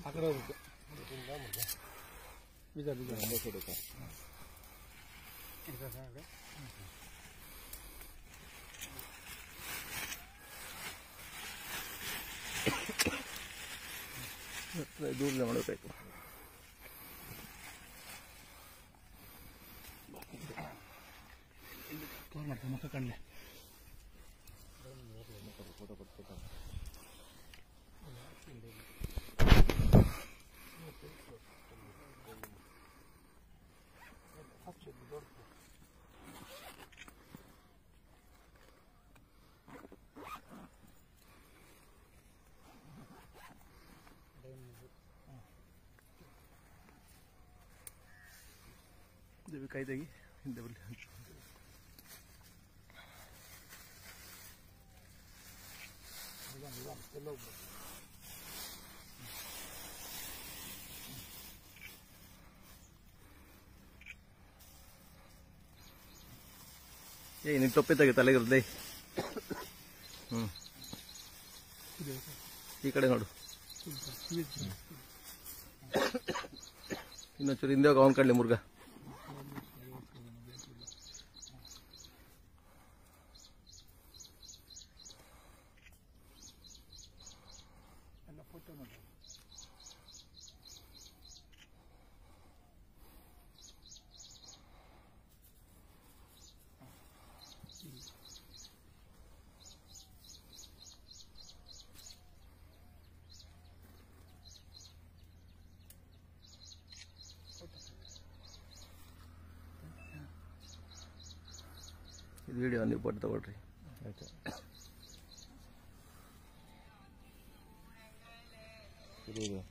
ಆ ಕಡೆ ಹೋಗ್ಬೇಕು ಬೀಜ ಬೀಜ ದೂರ ಮಾಡಬೇಕು ಕವರ್ ಮಾಡ್ತೀನಿ ಮುಖ ಕಣ್ಣೆ देवी कई देगी। डबल ಹಿಂದೆ ಬರಲಿ ಏಯ್ ನೀನು ತೊಪ್ಪೆ ತೆಗಿ ತಲೆಗಿರ್ದೆ ಹ್ಞೂ ಈ ಕಡೆ ನೋಡು. ಇನ್ನೊಂಚೂರು ಹಿಂದೆ ಹೋಗಿ ಅವನ ಕಡ್ಲಿ ಮುರ್ಗ ಇದು ವಿಡಿಯೋ ನೀವು ಪಟ್ಟು ತಗೊಳ್ರಿ. природа.